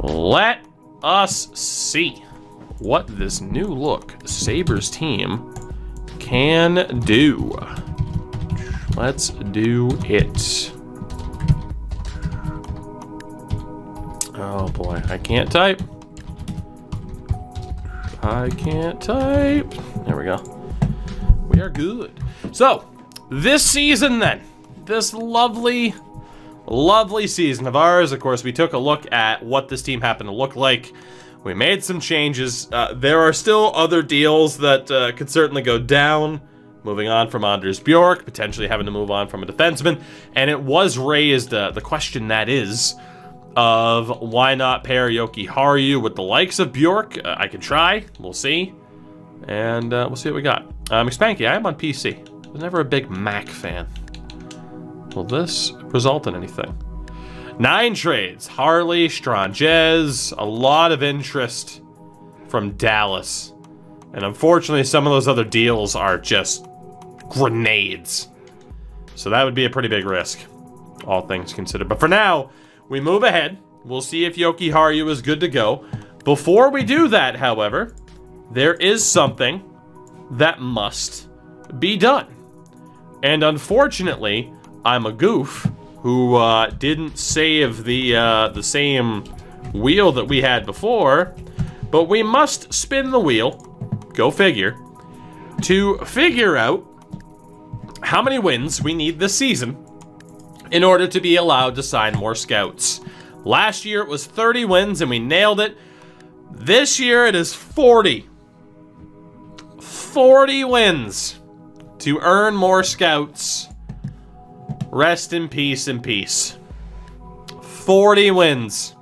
Let us see what this new look Sabres team can do. Let's do it. Oh boy, I can't type. I can't type. There we go. We are good. So, this season then, this lovely, lovely season of ours, of course, we took a look at what this team happened to look like. We made some changes. Uh, there are still other deals that uh, could certainly go down. Moving on from Anders Bjork, potentially having to move on from a defenseman. And it was raised, uh, the question that is, of why not pair Jokiharju with the likes of Bjork. Uh, I can try. We'll see. And uh, we'll see what we got. Um, Expanky, I am on PC. I was never a big Mac fan. Will this result in anything? Nine trades. Harley, Stranges, a lot of interest from Dallas. And unfortunately, some of those other deals are just grenades. So that would be a pretty big risk, all things considered. But for now, we move ahead. We'll see if Jokiharju is good to go. Before we do that, however, there is something that must be done. And unfortunately, I'm a goof who uh, didn't save the uh, the same wheel that we had before, but we must spin the wheel, go figure, to figure out how many wins we need this season in order to be allowed to sign more scouts. Last year it was 30 wins and we nailed it. This year it is 40. 40 wins to earn more scouts. Rest in peace in peace. 40 wins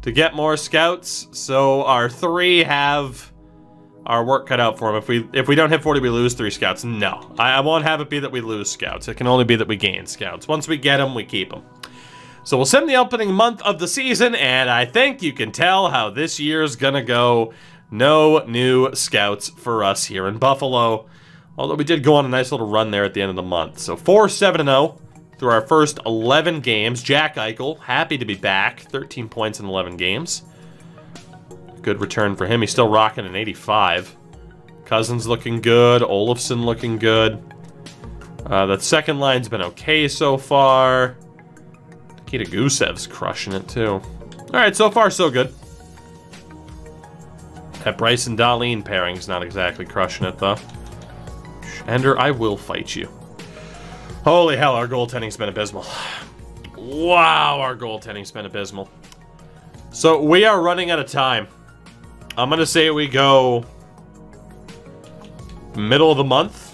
to get more scouts. So our three have our work cut out for them. If we if we don't hit 40, we lose three scouts. No, I, I won't have it be that we lose scouts. It can only be that we gain scouts. Once we get them, we keep them. So we'll send the opening month of the season, and I think you can tell how this year's gonna go. No new scouts for us here in Buffalo. Although we did go on a nice little run there at the end of the month. So 4-7-0 through our first 11 games. Jack Eichel, happy to be back. 13 points in 11 games. Good return for him. He's still rocking an 85. Cousins looking good. Olofsson looking good. Uh, that second line's been okay so far. Nikita Gusev's crushing it too. Alright, so far so good. That Bryson Dahlin pairing's not exactly crushing it though. Ender, I will fight you. Holy hell, our goaltending's been abysmal. Wow, our goaltending's been abysmal. So we are running out of time. I'm gonna say we go middle of the month.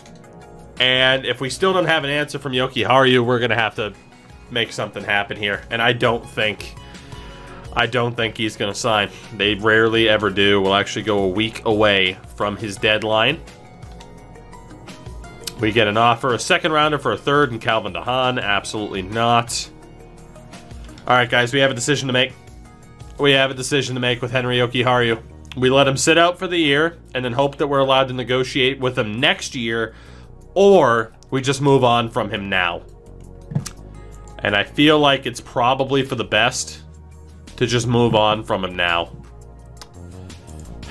And if we still don't have an answer from Jokiharju, we're gonna have to make something happen here. And I don't think I don't think he's gonna sign. They rarely ever do. We'll actually go a week away from his deadline. We get an offer, a second rounder for a third, and Calvin DeHaan. Absolutely not. All right, guys, we have a decision to make. We have a decision to make with Henry Jokiharju. We let him sit out for the year and then hope that we're allowed to negotiate with him next year, or we just move on from him now. And I feel like it's probably for the best to just move on from him now.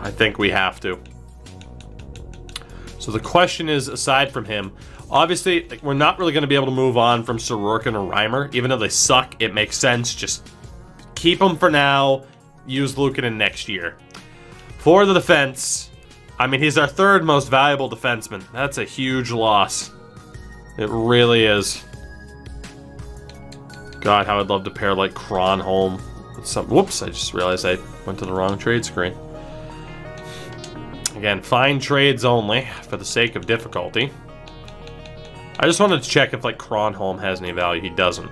I think we have to. So the question is, aside from him, obviously, like, we're not really going to be able to move on from Sorokin or Reimer. Even though they suck, it makes sense. Just keep them for now use Luukkonen next year. For the defense, I mean, he's our third most valuable defenseman. That's a huge loss. It really is. God, how I'd love to pair like Kronholm with some. Whoops, I just realized I went to the wrong trade screen. Again, fine trades only for the sake of difficulty. I just wanted to check if like Kronholm has any value. He doesn't.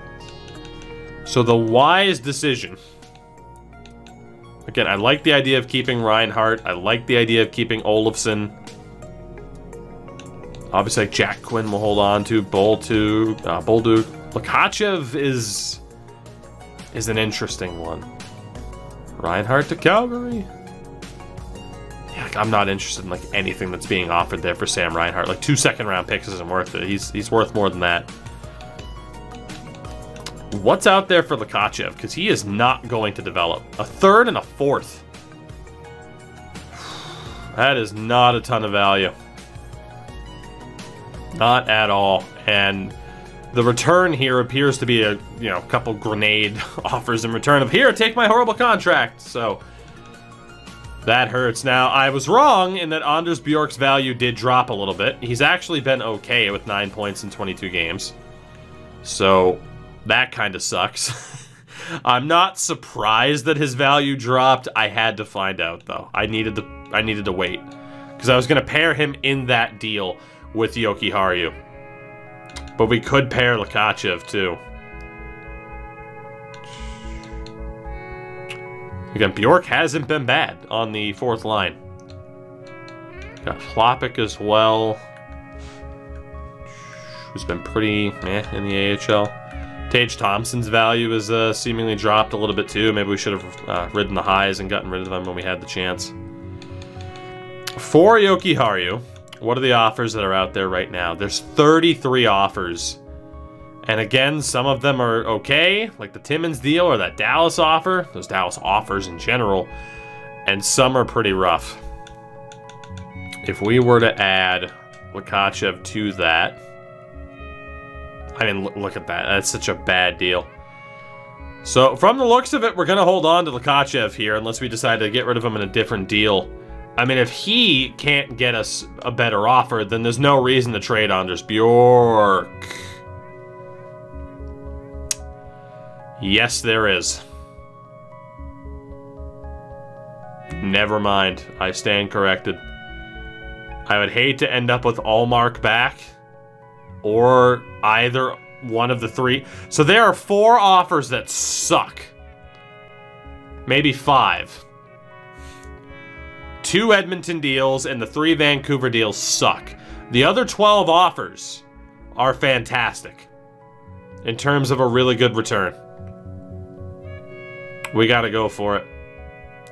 So the wise decision Again, I like the idea of keeping Reinhart. I like the idea of keeping Olofsson. Obviously, like Jack Quinn will hold on to. Boltu, uh, Bolduc. Lakachev is is an interesting one. Reinhart to Calgary. Like, I'm not interested in like anything that's being offered there for Sam Reinhart. Like two second round picks isn't worth it. He's he's worth more than that. What's out there for Lakachev? Because he is not going to develop. A third and a fourth. That is not a ton of value. Not at all. And the return here appears to be a, you know, couple grenade offers in return of, here, take my horrible contract. So, that hurts. Now, I was wrong in that Anders Bjork's value did drop a little bit. He's actually been okay with 9 points in 22 games. So, that kind of sucks. I'm not surprised that his value dropped. I had to find out, though. I needed to, I needed to wait. Because I was going to pair him in that deal with Jokiharju. But we could pair Lakachev, too. Again, Bjork hasn't been bad on the fourth line. Got Flopik as well. Who's been pretty meh in the AHL. Tage Thompson's value has uh, seemingly dropped a little bit too. Maybe we should have uh, ridden the highs and gotten rid of them when we had the chance. For Jokiharju, what are the offers that are out there right now? There's 33 offers. And again, some of them are okay, like the Timmins deal or that Dallas offer, those Dallas offers in general, and some are pretty rough. If we were to add Lakachev to that, I mean, look at that. That's such a bad deal. So, from the looks of it, we're going to hold on to Lakachev here unless we decide to get rid of him in a different deal. I mean, if he can't get us a better offer, then there's no reason to trade Anders Bjork. Yes, there is. Never mind. I stand corrected. I would hate to end up with Ullmark back. Or either one of the three. So there are four offers that suck. Maybe five. Two Edmonton deals and the three Vancouver deals suck. The other 12 offers are fantastic in terms of a really good return. We gotta go for it.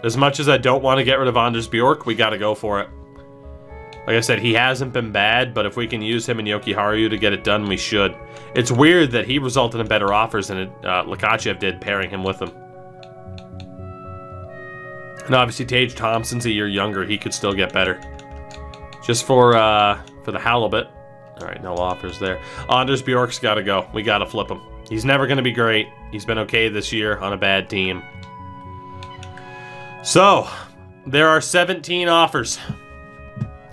As much as I don't want to get rid of Anders Bjork, we gotta go for it. Like I said, he hasn't been bad, but if we can use him and Jokiharju to get it done, we should. It's weird that he resulted in better offers than uh, did, pairing him with him. And obviously, Tage Thompson's a year younger. He could still get better. Just for uh, for the halibut. All right, no offers there. Anders Bjork's got to go. We got to flip him. He's never going to be great. He's been okay this year on a bad team. So, there are 17 offers.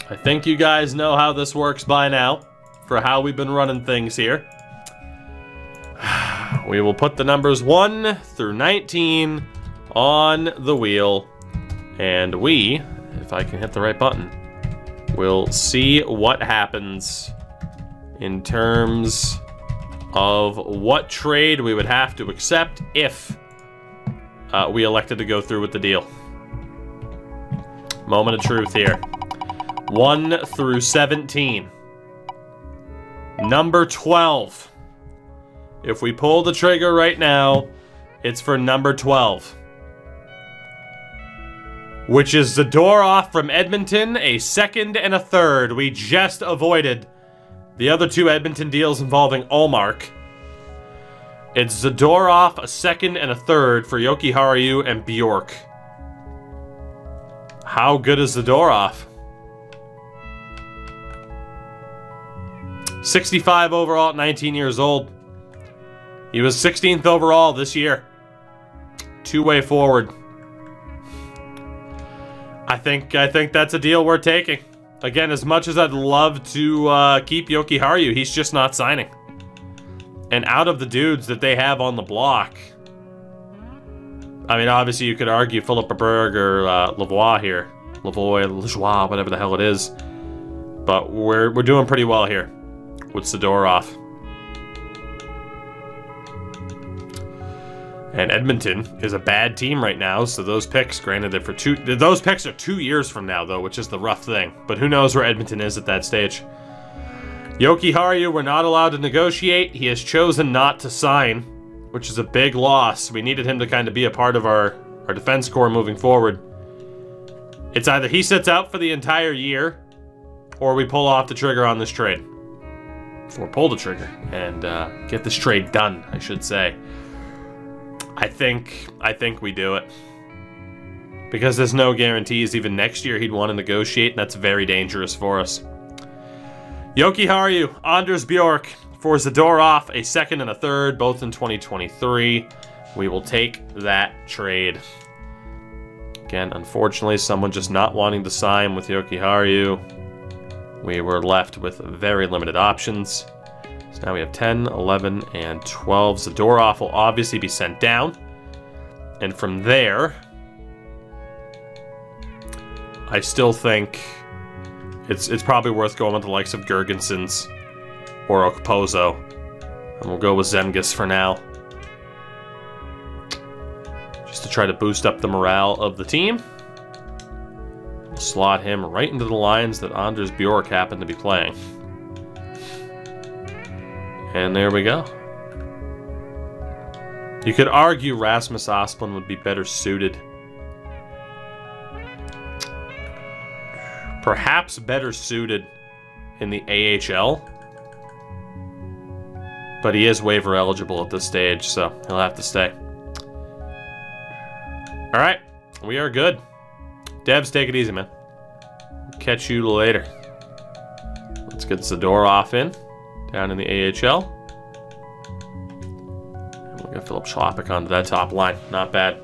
I think you guys know how this works by now for how we've been running things here. We will put the numbers 1 through 19 on the wheel, and we, if I can hit the right button, will see what happens in terms of what trade we would have to accept if uh, we elected to go through with the deal. Moment of truth here. 1 through 17. Number 12. If we pull the trigger right now, it's for number 12. Which is Zadorov from Edmonton, a second and a third. We just avoided the other two Edmonton deals involving Ullmark. It's Zadorov, a second and a third for Jokiharju and Bjork. How good is Zadorov? 65 overall at 19 years old. He was 16th overall this year. Two-way forward. I think I think that's a deal we're taking. Again, as much as I'd love to uh, keep Haru, he's just not signing. And out of the dudes that they have on the block, I mean, obviously you could argue Philip Broberg or uh, Lavoie here. Lavoie, Lajoie, whatever the hell it is. But we're, we're doing pretty well here with Zadorov. And Edmonton is a bad team right now, so those picks, granted they're for two, those picks are two years from now though, which is the rough thing. But who knows where Edmonton is at that stage. Jokiharju, we're not allowed to negotiate. He has chosen not to sign, which is a big loss. We needed him to kind of be a part of our, our defense core moving forward. It's either he sits out for the entire year, or we pull off the trigger on this trade. or pull the trigger and uh, get this trade done, I should say. I think I think we do it. Because there's no guarantees even next year he'd want to negotiate, and that's very dangerous for us. Jokiharju, Anders Bjork for Zadorov, a second and a third, both in 2023. We will take that trade. Again, unfortunately, someone just not wanting to sign with Jokiharju. We were left with very limited options. So now we have 10, 11, and 12. Zadorov will obviously be sent down. And from there, I still think it's it's probably worth going with the likes of Girgensons or Okposo. And we'll go with Zemgus for now. Just to try to boost up the morale of the team. Slot him right into the lines that Anders Bjork happened to be playing. And there we go. You could argue Rasmus Asplund would be better suited. Perhaps better suited in the AHL. But he is waiver eligible at this stage, so he'll have to stay. Alright, we are good. Devs, take it easy, man. Catch you later. Let's get Zadorov in down in the AHL. We'll get Philip Schlappick onto that top line. Not bad.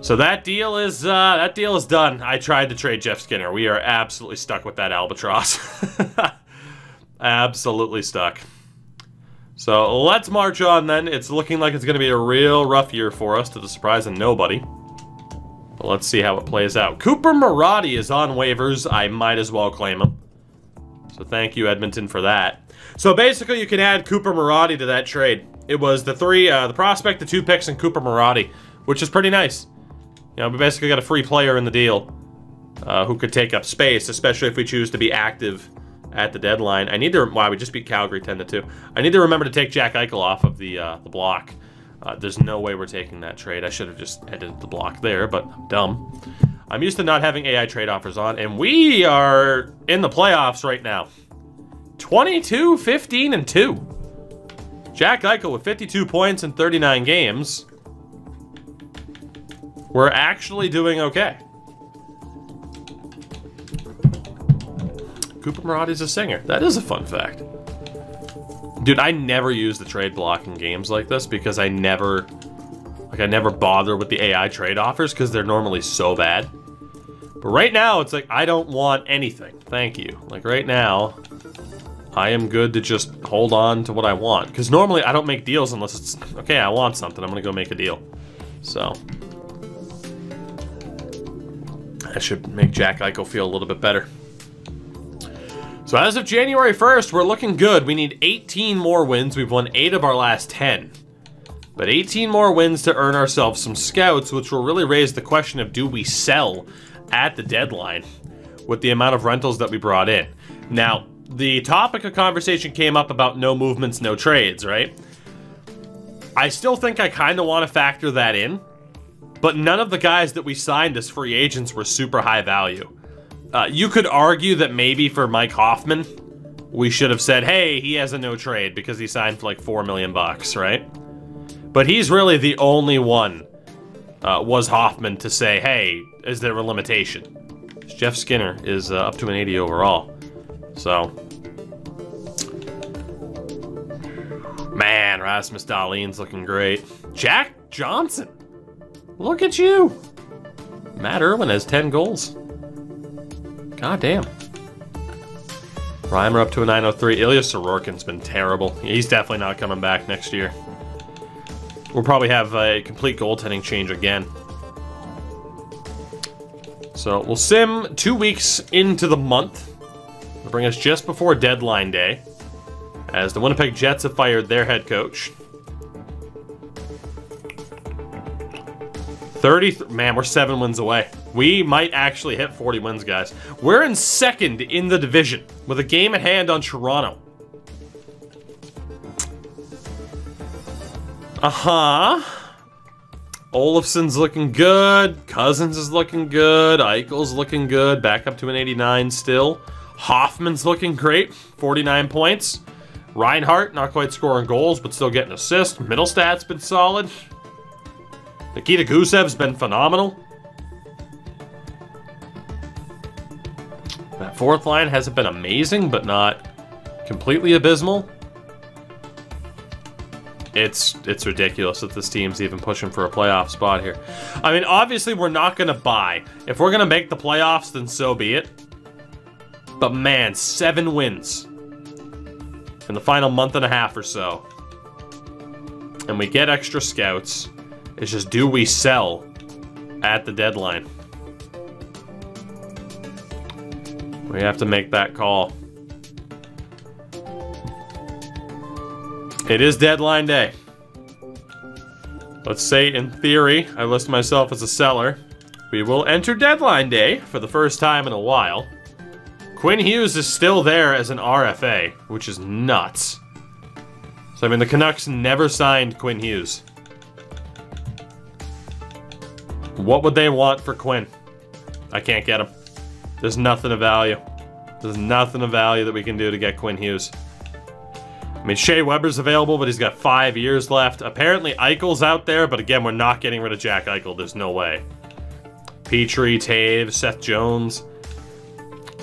So that deal is uh, that deal is done. I tried to trade Jeff Skinner. We are absolutely stuck with that albatross. absolutely stuck. So let's march on then. It's looking like it's going to be a real rough year for us to the surprise of nobody. But let's see how it plays out. Cooper Marody is on waivers. I might as well claim him. So thank you, Edmonton, for that. So basically, you can add Cooper Marody to that trade. It was the three, uh, the prospect, the two picks, and Cooper Marody, which is pretty nice. You know, we basically got a free player in the deal uh, who could take up space, especially if we choose to be active at the deadline. I need to, wow, we just beat Calgary 10 to 2. I need to remember to take Jack Eichel off of the, uh, the block. Uh, there's no way we're taking that trade. I should have just edited the block there, but I'm dumb. I'm used to not having AI trade offers on, and we are in the playoffs right now. 22, 15, and 2. Jack Eichel with 52 points in 39 games. We're actually doing okay. Cooper Marody's a singer. That is a fun fact. Dude, I never use the trade block in games like this because I never... Like, I never bother with the AI trade offers because they're normally so bad. But right now, it's like, I don't want anything. Thank you. Like, right now, I am good to just hold on to what I want. Because normally I don't make deals unless it's, okay, I want something, I'm going to go make a deal. So. That should make Jack Eichel feel a little bit better. So as of January 1st, we're looking good. We need 18 more wins. We've won 8 of our last 10. But 18 more wins to earn ourselves some scouts, which will really raise the question of do we sell at the deadline with the amount of rentals that we brought in. Now, the topic of conversation came up about no movements, no trades, right? I still think I kind of want to factor that in, but none of the guys that we signed as free agents were super high value. Uh, you could argue that maybe for Mike Hoffman, we should have said, hey, he has a no trade because he signed for like four million bucks, right? But he's really the only one, uh, was Hoffman, to say, hey, is there a limitation? Jeff Skinner is uh, up to an 80 overall. So, man, Rasmus Dahlin's looking great. Jack Johnson, look at you. Matt Irwin has 10 goals. God damn. Reimer up to a 903. Ilya Sorokin's been terrible. He's definitely not coming back next year. We'll probably have a complete goaltending change again. So we'll sim two weeks into the month. It'll bring us just before deadline day. As the Winnipeg Jets have fired their head coach. 30, man, we're seven wins away. We might actually hit 40 wins, guys. We're in second in the division with a game at hand on Toronto. Uh-huh. Olofsson's looking good. Cousins is looking good. Eichel's looking good. Back up to an 89 still. Hoffman's looking great. 49 points. Reinhart, not quite scoring goals, but still getting assists. Mittelstadt's been solid. Nikita Gusev's been phenomenal. That fourth line hasn't been amazing, but not completely abysmal. It's it's ridiculous that this team's even pushing for a playoff spot here. I mean, obviously we're not going to buy. If we're going to make the playoffs, then so be it. But man, seven wins in the final month and a half or so. And we get extra scouts. It's just, do we sell at the deadline? We have to make that call. It is deadline day. Let's say, in theory, I list myself as a seller. We will enter deadline day for the first time in a while. Quinn Hughes is still there as an RFA, which is nuts. So, I mean, the Canucks never signed Quinn Hughes. What would they want for Quinn? I can't get him. There's nothing of value. There's nothing of value that we can do to get Quinn Hughes. I mean, Shea Weber's available, but he's got five years left. Apparently, Eichel's out there, but again, we're not getting rid of Jack Eichel. There's no way. Petry, Tave, Seth Jones.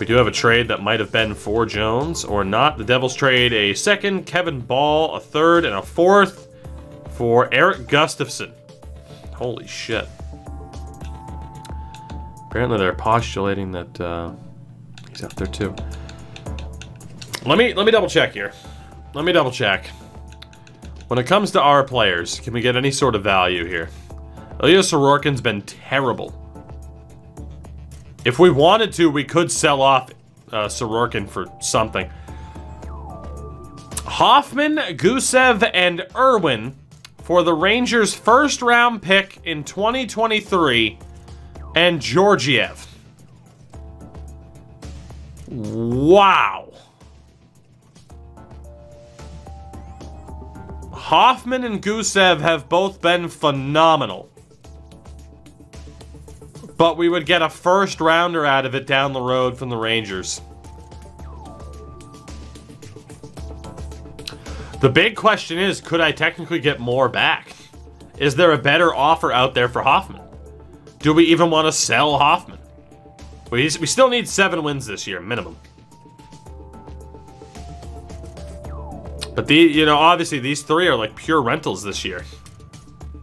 We do have a trade that might have been for Jones or not. The Devils trade a second, Kevin Bahl, a third, and a fourth for Erik Gustafsson. Holy shit. Apparently they're postulating that uh, he's out there too. Let me let me double check here. Let me double check. When it comes to our players, can we get any sort of value here? Ilya Sorokin's been terrible. If we wanted to, we could sell off uh, Sorokin for something. Hoffman, Gusev, and Irwin for the Rangers' first round pick in 2023 and Georgiev. Wow. Hoffman and Gusev have both been phenomenal. But we would get a first rounder out of it down the road from the Rangers. The big question is, could I technically get more back? Is there a better offer out there for Hoffman? Do we even want to sell Hoffman? We, still need seven wins this year, minimum. But the, you know, obviously these three are like pure rentals this year.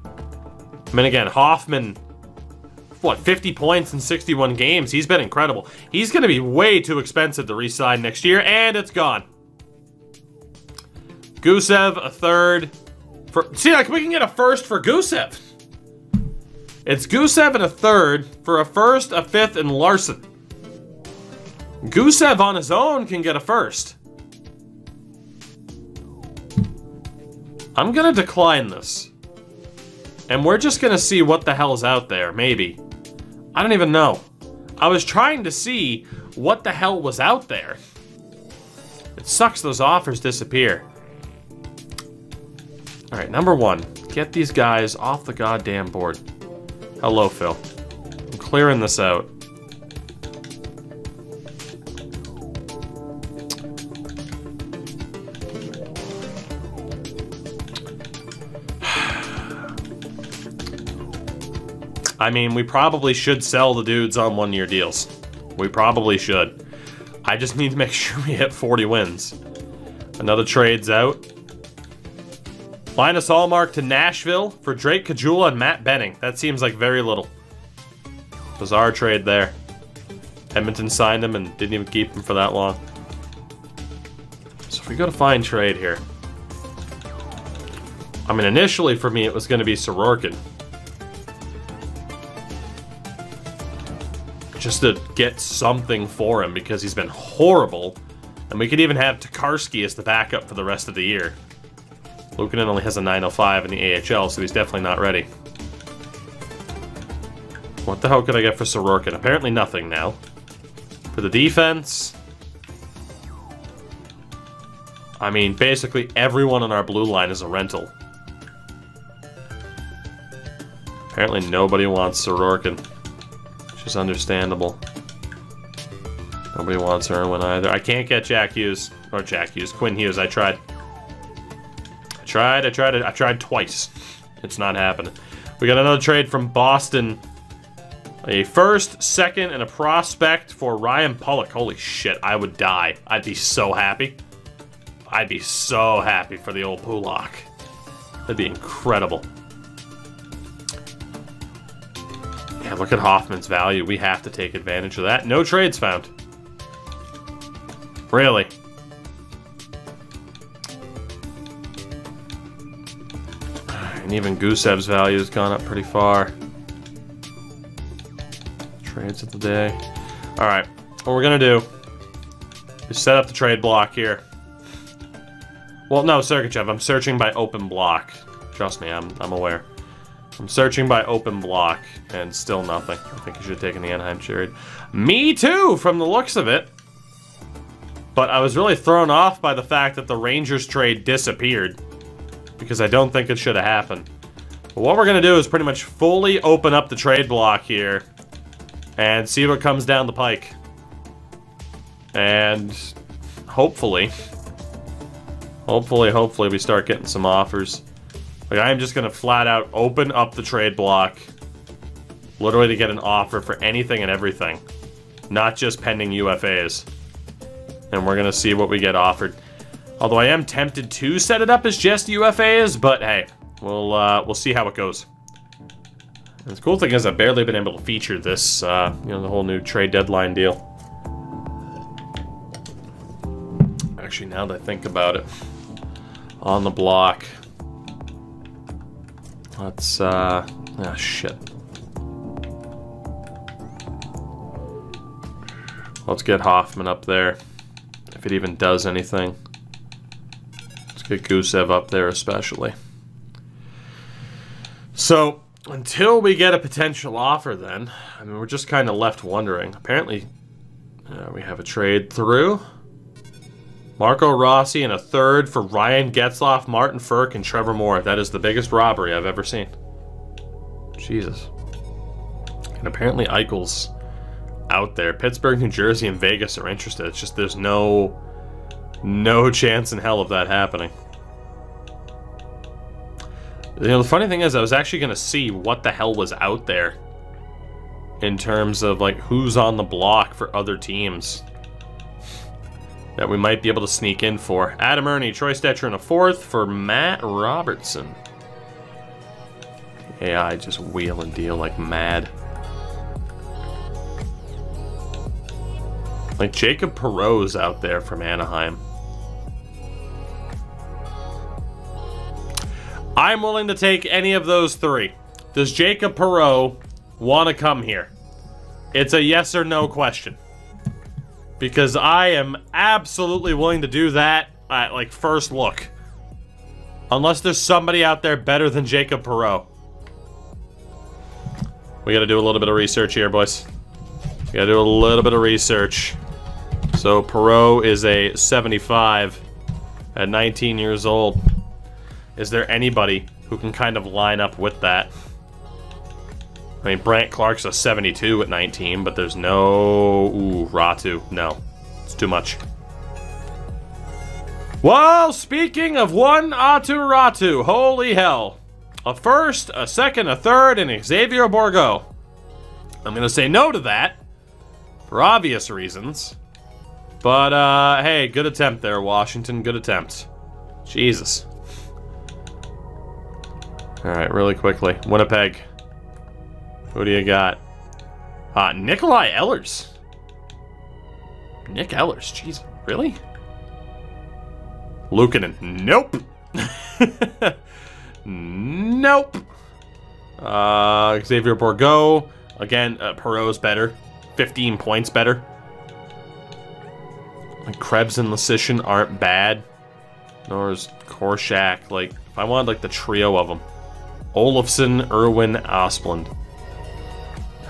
I mean, again, Hoffman, what, 50 points in 61 games? He's been incredible. He's going to be way too expensive to re-sign next year, and it's gone. Gusev, a third. For, see, like, we can get a first for Gusev. It's Gusev and a third for a first, a fifth, and Larsson. Gusev on his own can get a first. I'm gonna decline this. And we're just gonna see what the hell's out there, maybe. I don't even know. I was trying to see what the hell was out there. It sucks those offers disappear. Alright, number one. Get these guys off the goddamn board. Hello, Phil. I'm clearing this out. I mean, we probably should sell the dudes on one-year deals. We probably should. I just need to make sure we hit 40 wins. Another trade's out. Linus Ullmark to Nashville for Drake Caggiula and Matt Benning. That seems like very little. Bizarre trade there. Edmonton signed him and didn't even keep him for that long. So if we go to find trade here. I mean, initially for me it was going to be Sorokin. Just to get something for him because he's been horrible. And we could even have Tokarski as the backup for the rest of the year. Luukkonen only has a 905 in the AHL, so he's definitely not ready. What the hell could I get for Sorokin? Apparently nothing now. For the defense... I mean, basically everyone on our blue line is a rental. Apparently nobody wants Sorokin is understandable. Nobody wants Irwin either. I can't get Jack Hughes. Or Jack Hughes. Quinn Hughes, I tried. I tried, I tried. I tried twice. It's not happening. We got another trade from Boston. A first, second, and a prospect for Ryan Pulock. Holy shit, I would die. I'd be so happy. I'd be so happy for the old Pulock. That'd be incredible. Yeah, look at Hoffman's value. We have to take advantage of that. No trades found. Really? And even Gusev's value has gone up pretty far. Trades of the day. Alright, what we're gonna do is set up the trade block here. Well, no, Sergachev, I'm searching by open block. Trust me, I'm, I'm aware. I'm searching by open block, and still nothing. I think you should have taken the Anaheim trade. Me too, from the looks of it. But I was really thrown off by the fact that the Rangers trade disappeared because I don't think it should have happened. But what we're going to do is pretty much fully open up the trade block here and see what comes down the pike. And hopefully, hopefully, hopefully we start getting some offers. Like, I'm just going to flat out open up the trade block literally to get an offer for anything and everything, not just pending UFAs. And we're going to see what we get offered. Although I am tempted to set it up as just UFAs, but hey, we'll uh, we'll see how it goes. And the cool thing is I've barely been able to feature this, uh, you know, the whole new trade deadline deal. Actually, now that I think about it, on the block, let's, uh, ah, shit. Let's get Hoffman up there, if it even does anything. Let's get Gusev up there especially. So, until we get a potential offer then, I mean, we're just kind of left wondering. Apparently, uh, we have a trade through. Marco Rossi and a third for Ryan Getzlaf, Martin Frk, and Trevor Moore. That is the biggest robbery I've ever seen. Jesus. And apparently Eichel's out there. Pittsburgh, New Jersey, and Vegas are interested. It's just there's no no chance in hell of that happening. You know, the funny thing is, I was actually going to see what the hell was out there in terms of, like, who's on the block for other teams that we might be able to sneak in for. Adam Erne, Troy Stecher in a fourth for Matt Robertson. AI just wheel and deal like mad. Like Jacob Perreault's out there from Anaheim. I'm willing to take any of those three. Does Jacob Perreault want to come here? It's a yes or no question. Because I am absolutely willing to do that at, like, first look. Unless there's somebody out there better than Jacob Perreault. We gotta do a little bit of research here, boys. We gotta do a little bit of research. So, Perreault is a 75 at 19 years old. Is there anybody who can kind of line up with that? I mean, Brandt Clarke's a 72 at 19, but there's no... Ooh, Ratu. No. It's too much. Well, speaking of one Atu Ratu, holy hell. A first, a second, a third, and Xavier Bourgault. I'm going to say no to that, for obvious reasons. But, uh, hey, good attempt there, Washington. Good attempt. Jesus. Alright, really quickly. Winnipeg. Who do you got? Uh, Nikolaj Ehlers. Nick Ehlers. jeez, really? Luukkonen, nope. nope. Uh, Xavier Bourgault, again, uh, Perreault's better. 15 points better. Like, Krebs and Leschyshyn aren't bad. Nor is Korczak. Like, if I wanted, like, the trio of them. Olofsson, Irwin, Asplund.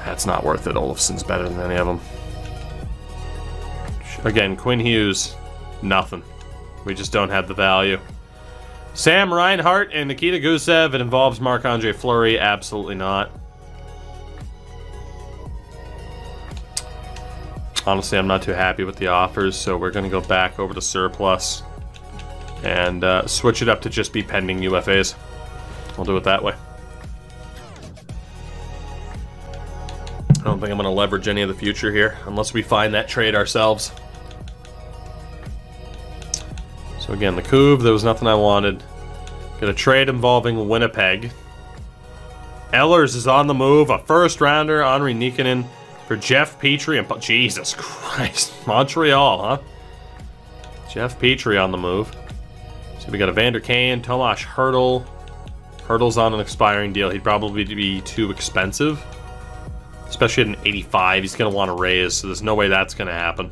That's not worth it. Olofsson's better than any of them. Again, Quinn Hughes, nothing. We just don't have the value. Sam Reinhart and Nikita Gusev. It involves Marc-Andre Fleury. Absolutely not. Honestly, I'm not too happy with the offers, so we're going to go back over to surplus. and uh, switch it up to just be pending UFAs. We'll do it that way. Don't think I'm going to leverage any of the future here, unless we find that trade ourselves. So again, the Couve, there was nothing I wanted. Got a trade involving Winnipeg. Ehlers is on the move. A first rounder, Henri Nikkanen, for Jeff Petry and... Jesus Christ. Montreal, huh? Jeff Petry on the move. So we got a Vander Kane, Tomas Hertl. Hertl's on an expiring deal. He'd probably be too expensive. Especially at an 85, he's going to want to raise, so there's no way that's going to happen.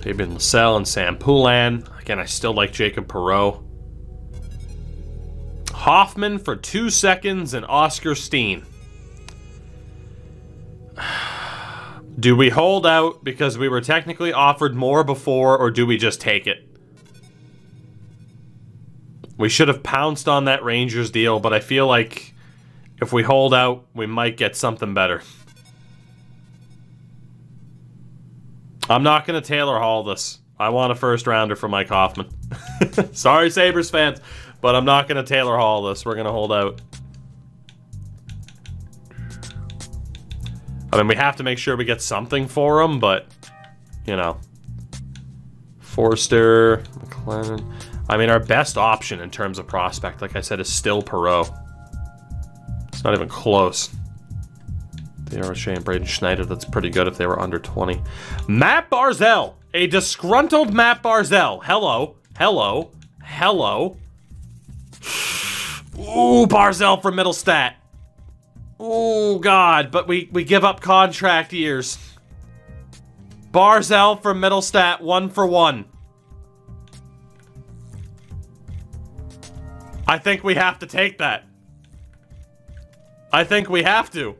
Fabian Lysell and Sam Poulin. Again, I still like Jacob Perreault. Hoffman for two seconds and Oskar Steen. Do we hold out because we were technically offered more before, or do we just take it? We should have pounced on that Rangers deal, but I feel like if we hold out, we might get something better. I'm not going to Taylor Hall this. I want a first rounder for Mike Hoffman. Sorry, Sabres fans, but I'm not going to Taylor Hall this. We're going to hold out. I mean, we have to make sure we get something for him, but, you know. Forster, McLennan. I mean, our best option in terms of prospect, like I said, is still Perreault. Not even close. Theo O'Shea and Braden Schneider, that's pretty good if they were under 20. Matt Barzal! A disgruntled Matt Barzal. Hello. Hello. Hello. Ooh, Barzal for Stat. Oh, God. But we, we give up contract years. Barzal for Stat, one for one. I think we have to take that. I think we have to.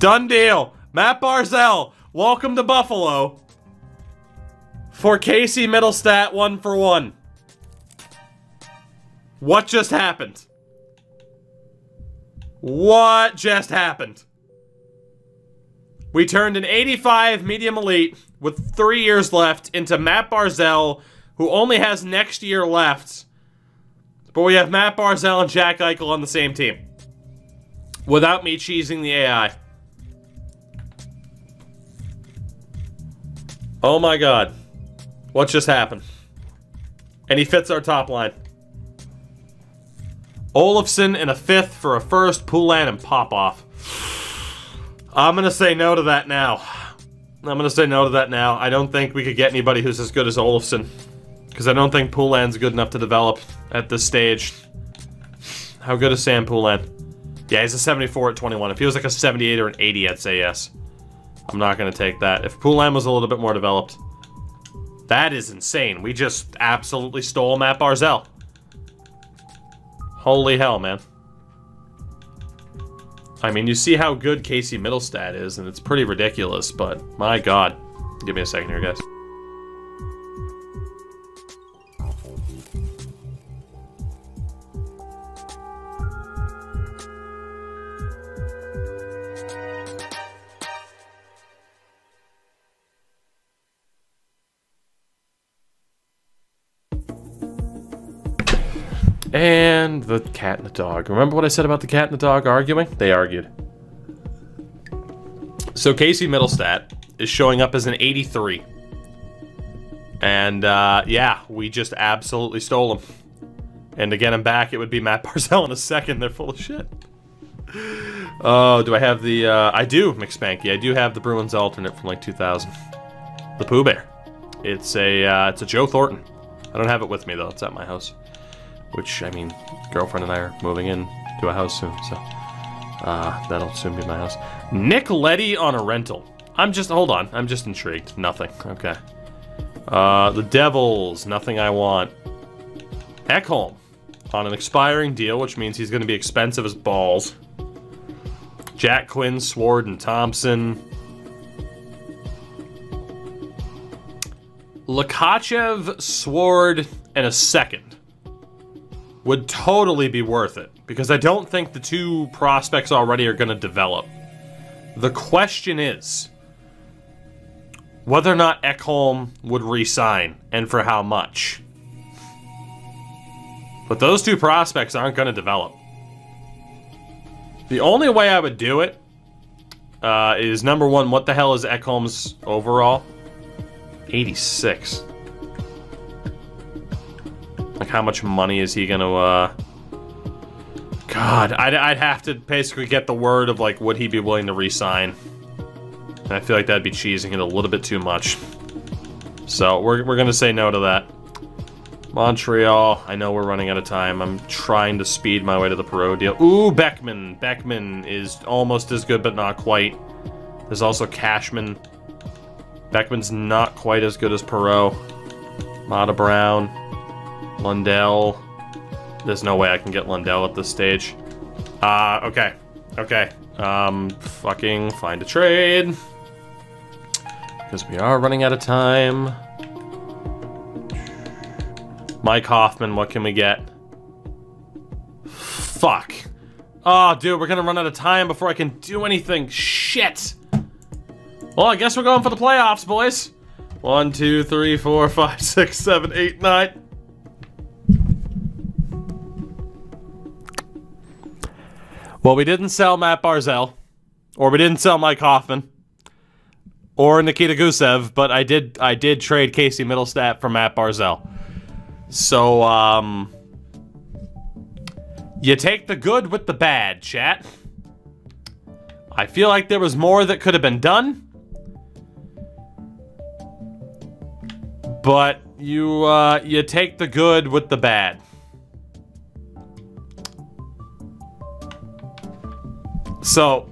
Done deal. Matt Barzal, welcome to Buffalo. For Casey Mittelstadt, one for one. What just happened? What just happened? We turned an 85 medium elite with three years left into Matt Barzal, who only has next year left. But we have Matt Barzal and Jack Eichel on the same team. Without me cheesing the AI. Oh my god. What just happened? And he fits our top line. Olofsson in a fifth for a first, Poulin and Popoff. I'm gonna say no to that now. I'm gonna say no to that now. I don't think we could get anybody who's as good as Olofsson. Because I don't think Poulin's good enough to develop at this stage. How good is Sam Poulin? Yeah, he's a 74 at 21. If he was like a 78 or an 80, I'd say yes. I'm not going to take that. If Poulin was a little bit more developed. That is insane. We just absolutely stole Matt Barzal. Holy hell, man. I mean, you see how good Casey Mittelstadt is, and it's pretty ridiculous, but my god. Give me a second here, guys. And the cat and the dog. Remember what I said about the cat and the dog arguing? They argued. So Casey Mittelstadt is showing up as an 83. And, uh, yeah, we just absolutely stole him. And to get him back, it would be Matt Barzal in a second. They're full of shit. Oh, do I have the, uh, I do, McSpanky. I do have the Bruins alternate from like 2000. The Pooh Bear. It's a, uh, it's a Joe Thornton. I don't have it with me though. It's at my house. Which, I mean, girlfriend and I are moving in to a house soon, so uh, that'll soon be my house. Nick Leddy on a rental. I'm just, hold on, I'm just intrigued. Nothing, okay. Uh, the Devils, nothing I want. Ekholm on an expiring deal, which means he's going to be expensive as balls. Jack Quinn, Sword, and Thompson. Lakachev, Sword, and a second would totally be worth it because I don't think the two prospects already are going to develop. The question is, whether or not Ekholm would resign and for how much. But those two prospects aren't going to develop. The only way I would do it uh, is number one, what the hell is Ekholm's overall? 86. Like, how much money is he to, uh... God, I'd, I'd have to basically get the word of, like, would he be willing to resign? And I feel like that'd be cheesing it a little bit too much. So, we're, we're gonna say no to that. Montreal, I know we're running out of time. I'm trying to speed my way to the Perreault deal. Ooh, Beckman. Beckman is almost as good, but not quite. There's also Cashman. Beckman's not quite as good as Perreault. Mata Brown. Lundell. There's no way I can get Lundell at this stage. Uh, okay. Okay. Um, fucking find a trade. Because we are running out of time. Mike Hoffman, what can we get? Fuck. Oh, dude, we're gonna run out of time before I can do anything. Shit. Well, I guess we're going for the playoffs, boys. One, two, three, four, five, six, seven, eight, nine. Well, we didn't sell Matt Barzal, or we didn't sell Mike Hoffman, or Nikita Gusev, but I did I did trade Casey Mittelstadt for Matt Barzal. So, um... You take the good with the bad, chat. I feel like there was more that could have been done. But you, uh, you take the good with the bad. So,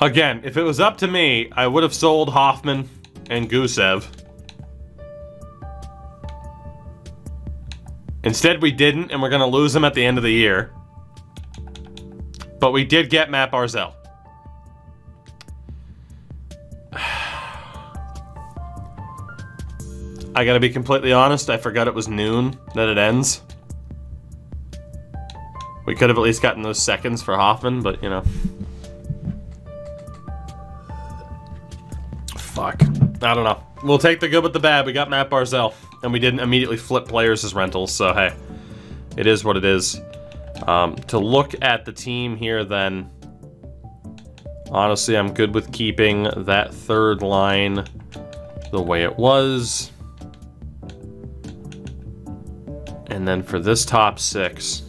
Again, if it was up to me, I would have sold Hoffman and Gusev. Instead, we didn't, and we're going to lose him at the end of the year. But we did get Matt Barzal. I gotta be completely honest, I forgot it was noon that it ends. We could have at least gotten those seconds for Hoffman, but you know. Fuck. I don't know. We'll take the good with the bad. We got Matt Barzal, and we didn't immediately flip players as rentals, so hey. It is what it is. Um, to look at the team here, then, honestly, I'm good with keeping that third line the way it was. And then for this top six,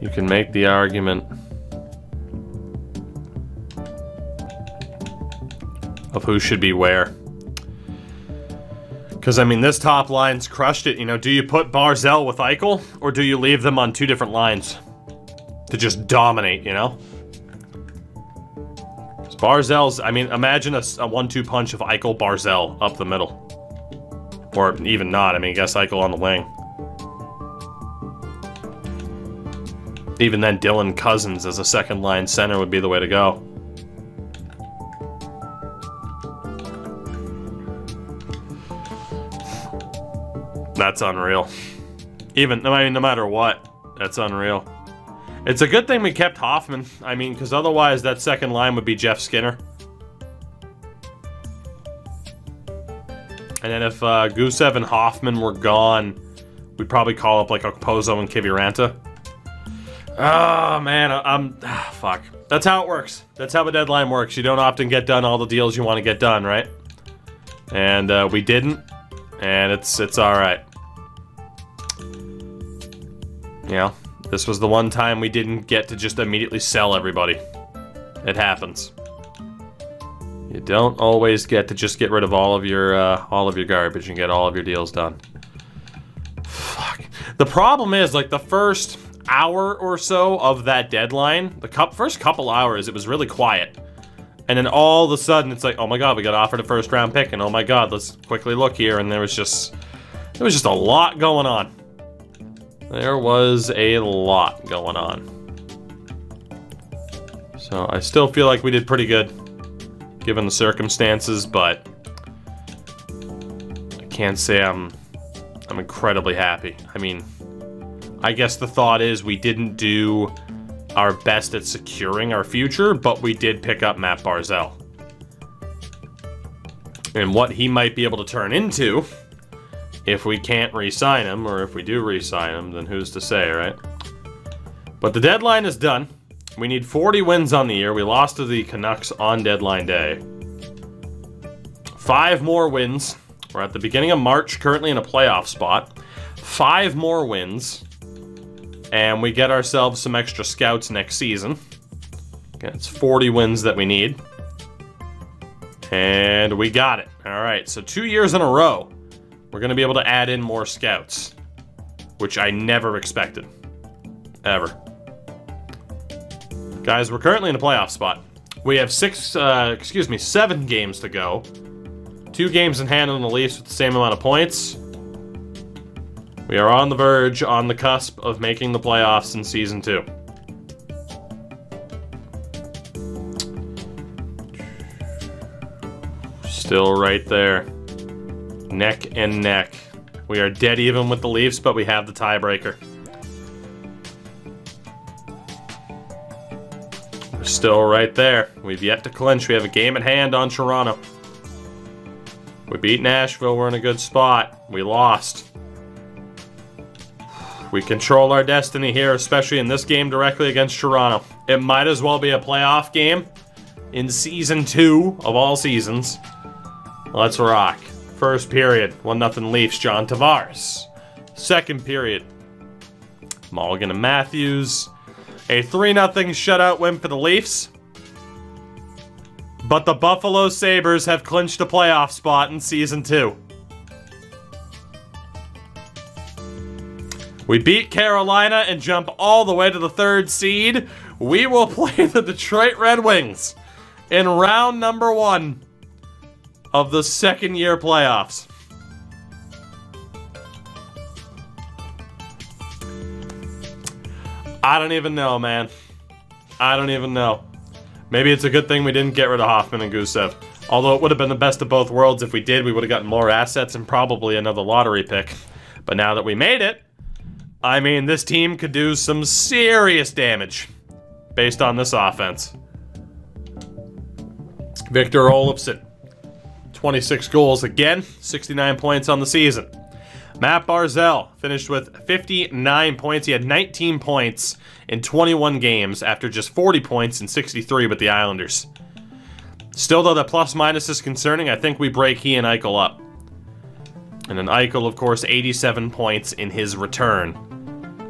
you can make the argument of who should be where. Because, I mean, this top line's crushed it. You know, do you put Barzal with Eichel, or do you leave them on two different lines to just dominate, you know? Barzal's, I mean, imagine a, a one-two punch of Eichel Barzal up the middle. Or even not, I mean, guess Eichel on the wing. Even then, Dylan Cozens as a second line center would be the way to go. That's unreal. Even, I mean, no matter what, that's unreal. It's a good thing we kept Hoffman. I mean, because otherwise that second line would be Jeff Skinner. And then if uh, Gusev and Hoffman were gone, we'd probably call up like Okposo and Kiviranta. Oh, man, I'm... Ah, fuck. That's how it works. That's how the deadline works. You don't often get done all the deals you want to get done, right? And uh, we didn't, and it's it's all right. Know, this was the one time we didn't get to just immediately sell everybody. It happens. You don't always get to just get rid of all of your uh, all of your garbage and get all of your deals done. Fuck. The problem is, like, the first hour or so of that deadline, the cup first couple hours, it was really quiet. And then all of a sudden, it's like, oh my god, we got offered a first round pick, and oh my god, let's quickly look here, and there was just, there was just a lot going on. There was a lot going on. So I still feel like we did pretty good, given the circumstances, but I can't say I'm I'm incredibly happy. I mean, I guess the thought is we didn't do our best at securing our future, but we did pick up Matt Barzal. And what he might be able to turn into, if we can't re-sign him, or if we do re-sign him, then who's to say, right? But the deadline is done. We need 40 wins on the year. We lost to the Canucks on deadline day. Five more wins. We're at the beginning of March, currently in a playoff spot. Five more wins. And we get ourselves some extra scouts next season. Okay, it's 40 wins that we need. And we got it. All right, so two years in a row, we're going to be able to add in more scouts. Which I never expected. Ever. Guys, we're currently in a playoff spot. We have six, uh, excuse me, seven games to go. Two games in hand on the Leafs with the same amount of points. We are on the verge, on the cusp of making the playoffs in Season 2. Still right there. Neck and neck. We are dead even with the Leafs, but we have the tiebreaker. We're still right there. We've yet to clinch. We have a game at hand on Toronto. We beat Nashville. We're in a good spot. We lost. We control our destiny here, especially in this game directly against Toronto. It might as well be a playoff game in Season 2 of all seasons. Let's rock. First period, 1-0 Leafs, John Tavares. Second period, Mulligan and Matthews. A 3-0 shutout win for the Leafs. But the Buffalo Sabres have clinched a playoff spot in Season 2. We beat Carolina and jump all the way to the third seed. We will play the Detroit Red Wings in round number one of the second year playoffs. I don't even know, man. I don't even know. Maybe it's a good thing we didn't get rid of Hoffman and Gusev. Although it would have been the best of both worlds if we did, we would have gotten more assets and probably another lottery pick. But now that we made it, I mean, this team could do some serious damage based on this offense. Victor Olofsson, 26 goals again, 69 points on the season. Matt Barzal finished with 59 points. He had 19 points in 21 games after just 40 points in 63 with the Islanders. Still, though, the plus minus is concerning. I think we break he and Eichel up. And then Eichel, of course, 87 points in his return.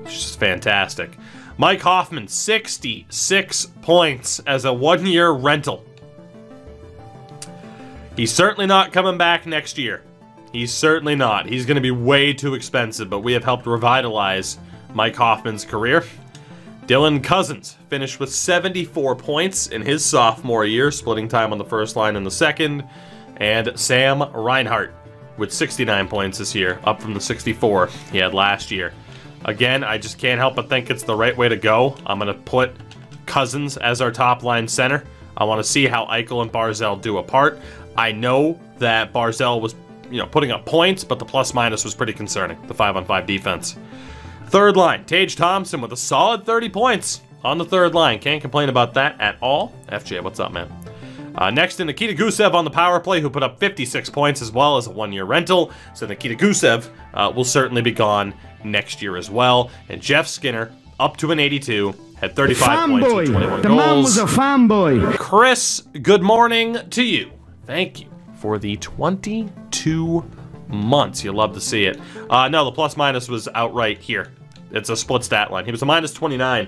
It's just fantastic. Mike Hoffman, 66 points as a one-year rental. He's certainly not coming back next year. He's certainly not. He's going to be way too expensive, but we have helped revitalize Mike Hoffman's career. Dylan Cozens finished with 74 points in his sophomore year, splitting time on the first line and the second. And Sam Reinhart with 69 points this year, up from the 64 he had last year. Again, I just can't help but think it's the right way to go. I'm going to put Cozens as our top line center. I want to see how Eichel and Barzal do apart. I know that Barzal was you know, putting up points, but the plus minus was pretty concerning, the 5 on 5 defense. Third line, Tage Thompson with a solid 30 points on the third line. Can't complain about that at all. FJ, what's up, man? Uh, next to Nikita Gusev on the power play, who put up 56 points as well as a one year rental. So Nikita Gusev uh, will certainly be gone next year as well. And Jeff Skinner, up to an 82, had 35 points and 21 the goals. man was a fanboy. Chris, good morning to you. Thank you for the 22 months. You'll love to see it. Uh, no, the plus minus was outright here. It's a split stat line. He was a minus 29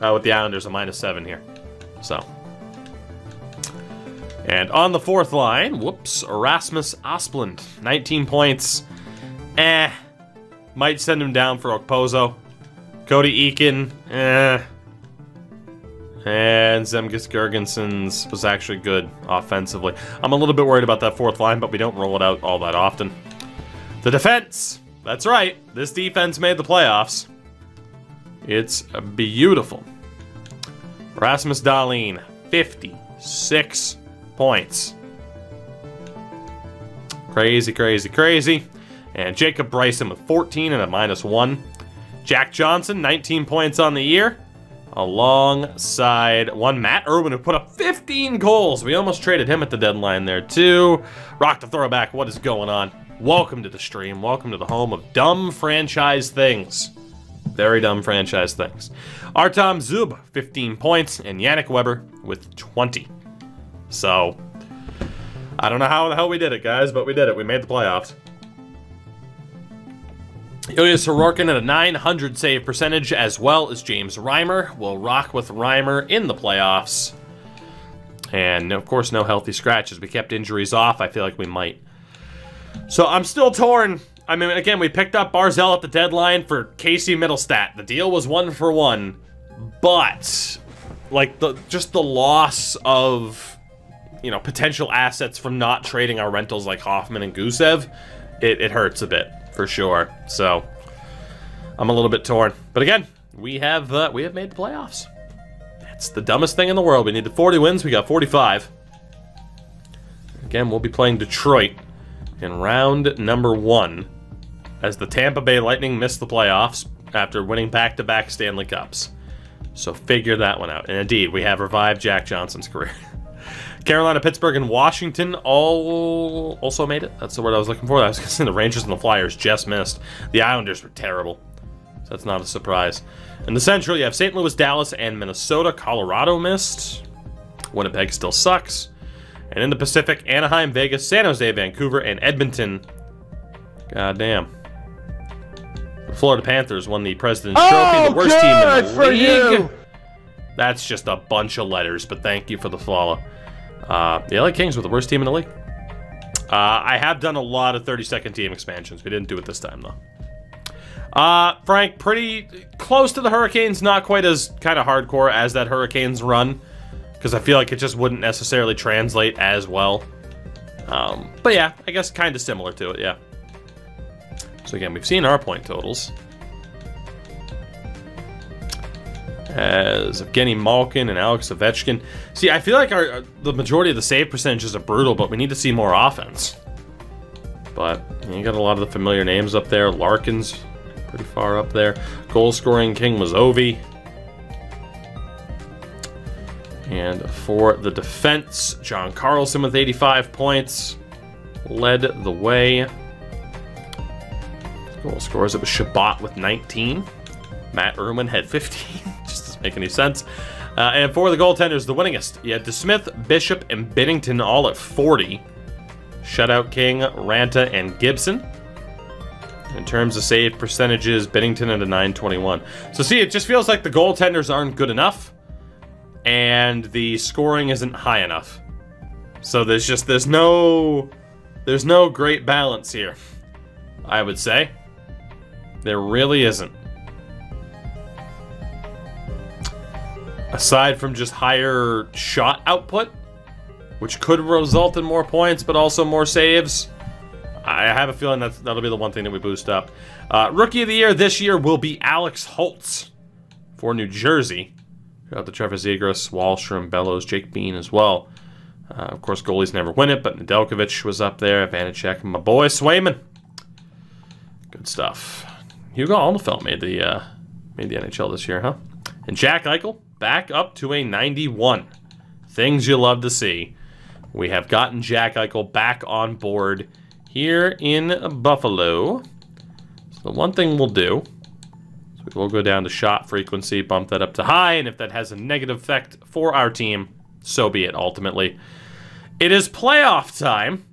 uh, with the Islanders, a minus 7 here. So. And on the fourth line, whoops, Rasmus Asplund, 19 points. Eh. Might send him down for Okposo. Cody Eakin, eh. And Zemgus Girgensons was actually good offensively. I'm a little bit worried about that fourth line, but we don't roll it out all that often. The defense. That's right. This defense made the playoffs. It's beautiful. Rasmus Dahlin, 56 points. Crazy, crazy, crazy. And Jacob Bryson with 14 and a minus one. Jack Johnson, 19 points on the year. Alongside one Matt Irwin, who put up 15 goals. We almost traded him at the deadline there, too. Rock the throwback. What is going on? Welcome to the stream. Welcome to the home of dumb franchise things. Very dumb franchise things. Artem Zub, 15 points, and Yannick Weber with 20. So, I don't know how the hell we did it, guys, but we did it. We made the playoffs. Ilya Sorokin at a 900 save percentage, as well as James Reimer. We'll rock with Reimer in the playoffs. And, of course, no healthy scratches. We kept injuries off. I feel like we might. So I'm still torn. I mean, again, we picked up Barzal at the deadline for Casey Mittelstadt. The deal was one for one. But, like, the just the loss of, you know, potential assets from not trading our rentals like Hoffman and Gusev, it, it hurts a bit for sure. So I'm a little bit torn. But again, we have uh, we have made the playoffs. That's the dumbest thing in the world. We needed 40 wins. We got 45. Again, we'll be playing Detroit in round number one as the Tampa Bay Lightning missed the playoffs after winning back-to-back -back Stanley Cups. So figure that one out. And indeed, we have revived Jack Johnson's career. Carolina, Pittsburgh, and Washington all also made it. That's the word I was looking for. I was going to say the Rangers and the Flyers just missed. The Islanders were terrible. So that's not a surprise. In the Central, you have St. Louis, Dallas, and Minnesota. Colorado missed. Winnipeg still sucks. And in the Pacific, Anaheim, Vegas, San Jose, Vancouver, and Edmonton. God damn. The Florida Panthers won the President's oh, Trophy, the oh, worst team in the league. You. That's just a bunch of letters, but thank you for the follow. Uh, the LA Kings were the worst team in the league. Uh, I have done a lot of 30-second team expansions. We didn't do it this time, though. Uh, Frank, pretty close to the Hurricanes. Not quite as kind of hardcore as that Hurricanes run. Because I feel like it just wouldn't necessarily translate as well. Um, but yeah, I guess kind of similar to it, yeah. So again, we've seen our point totals. As Evgeny Malkin and Alex Ovechkin. See, I feel like our uh, the majority of the save percentages are brutal, but we need to see more offense. But you got a lot of the familiar names up there. Larkin's pretty far up there. Goal scoring king was Ovi. And for the defense, John Carlson with 85 points led the way. Goal scores, it was Chabot with 19. Matt Irwin had 15. Just doesn't make any sense. Uh, and for the goaltenders, the winningest, you had DeSmith, Bishop, and Binnington all at 40. Shutout King, Raanta, and Gibson. In terms of save percentages, Binnington at a 921. So see, it just feels like the goaltenders aren't good enough, and the scoring isn't high enough. So there's just there's no there's no great balance here. I would say. There really isn't. Aside from just higher shot output, which could result in more points, but also more saves. I have a feeling that that'll be the one thing that we boost up. Uh, Rookie of the Year this year will be Alex Holtz for New Jersey. Got the Trevor Zegras, Wallstrom, Bellows, Jake Bean as well. Uh, of course, goalies never win it, but Nedeljkovic was up there, Vanecek, my boy Swayman. Good stuff. Hugo Alnefelt made the uh, made the NHL this year, huh? And Jack Eichel, back up to a 91. Things you love to see. We have gotten Jack Eichel back on board here in Buffalo. So the one thing we'll do is we'll go down to shot frequency, bump that up to high, and if that has a negative effect for our team, so be it ultimately. It is playoff time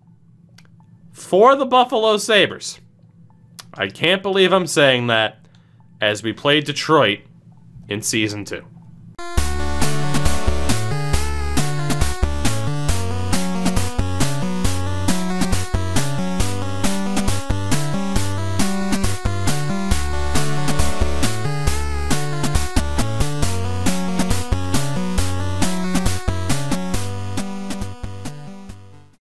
for the Buffalo Sabres. I can't believe I'm saying that as we play Detroit in Season 2.